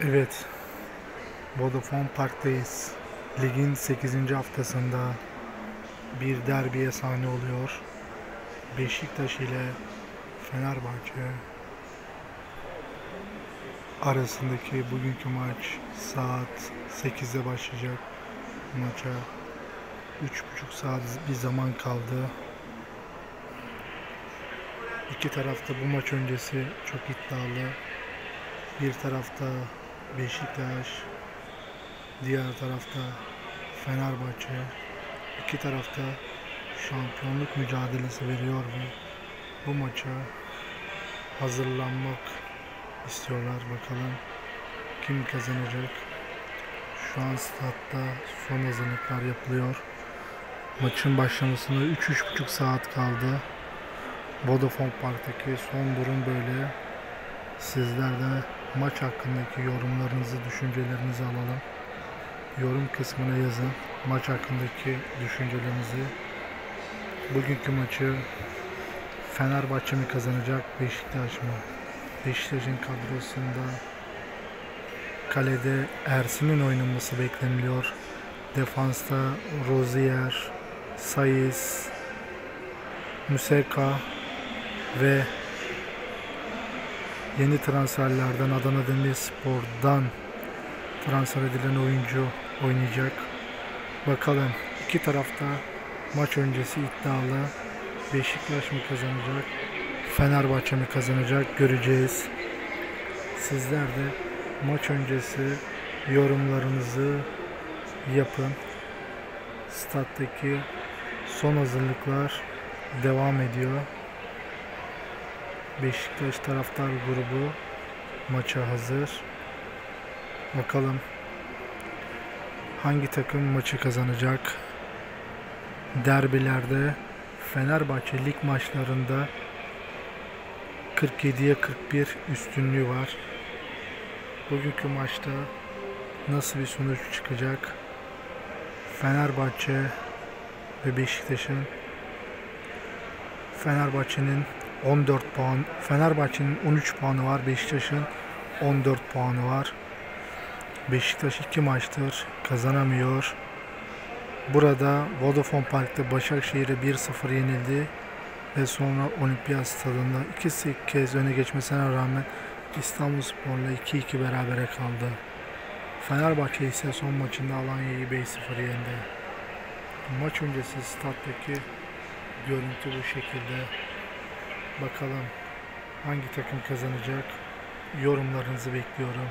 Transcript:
Evet. Vodafone Park'tayız. Ligin 8. haftasında bir derbiye sahne oluyor. Beşiktaş ile Fenerbahçe arasındaki bugünkü maç saat 8'de başlayacak. Maça 3,5 saat bir zaman kaldı. İki tarafta bu maç öncesi çok iddialı. Bir tarafta Beşiktaş, diğer tarafta Fenerbahçe. İki tarafta şampiyonluk mücadelesi veriyor ve bu maça hazırlanmak istiyorlar. Bakalım kim kazanacak. Şu an statta son hazırlıklar yapılıyor. Maçın başlamasına 3-3,5 saat kaldı. Vodafone Park'taki son durum böyle. Sizler de maç hakkındaki yorumlarınızı, düşüncelerinizi alalım. Yorum kısmına yazın. Maç hakkındaki düşüncelerinizi. Bugünkü maçı Fenerbahçe mi kazanacak, Beşiktaş mı? Beşiktaş'ın kadrosunda kalede Ersin'in oynaması bekleniliyor. Defansta Rozier, Sayis, Museka ve yeni transferlerden Adana Demirspor'dan transfer edilen oyuncu oynayacak. Bakalım iki tarafta maç öncesi iddialı. Beşiktaş mı kazanacak? Fenerbahçe mi kazanacak? Göreceğiz. Sizler de maç öncesi yorumlarınızı yapın. Stat'taki son hazırlıklar devam ediyor. Beşiktaş taraftar grubu maça hazır. Bakalım hangi takım maçı kazanacak? Derbilerde Fenerbahçe lig maçlarında 47'ye 41 üstünlüğü var. Bugünkü maçta nasıl bir sonuç çıkacak? Fenerbahçe ve Beşiktaş'ın Fenerbahçe'nin 14 puan, Fenerbahçe'nin 13 puanı var, Beşiktaş'ın 14 puanı var. Beşiktaş iki maçtır kazanamıyor. Burada Vodafone Park'ta Başakşehir'e 1-0 yenildi ve sonra Olimpiyat Stadında iki kez öne geçmesine rağmen İstanbulspor'la 2-2 berabere kaldı. Fenerbahçe ise son maçında Alanya'yı 5-0 yendi. Maç öncesi stat'taki görüntü bu şekilde. Bakalım hangi takım kazanacak? Yorumlarınızı bekliyorum.